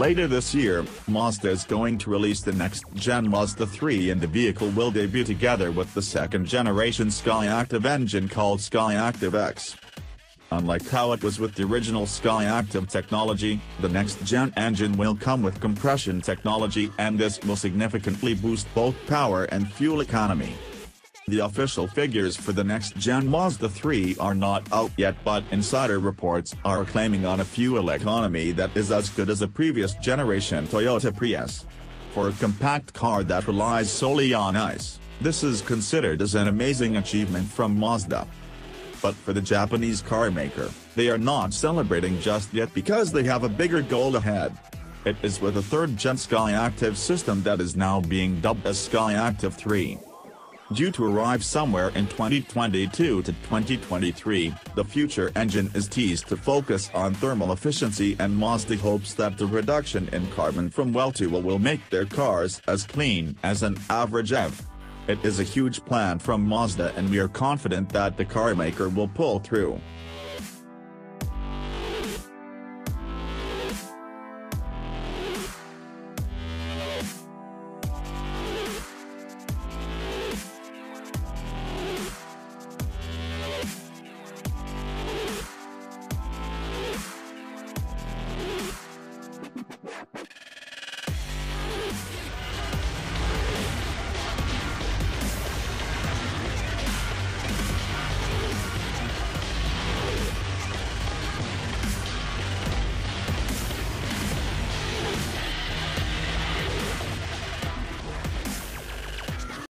Later this year, Mazda is going to release the next-gen Mazda 3 and the vehicle will debut together with the second-generation Skyactiv engine called Skyactiv X. Unlike how it was with the original Skyactiv technology, the next-gen engine will come with compression technology and this will significantly boost both power and fuel economy. The official figures for the next-gen Mazda 3 are not out yet but insider reports are claiming on a fuel economy that is as good as a previous generation Toyota Prius. For a compact car that relies solely on ICE, this is considered as an amazing achievement from Mazda. But for the Japanese car maker, they are not celebrating just yet because they have a bigger goal ahead. It is with a third-gen Skyactiv system that is now being dubbed as Skyactiv 3. Due to arrive somewhere in 2022 to 2023, the future engine is teased to focus on thermal efficiency and Mazda hopes that the reduction in carbon from well to wheel make their cars as clean as an average EV. It is a huge plan from Mazda and we are confident that the carmaker will pull through.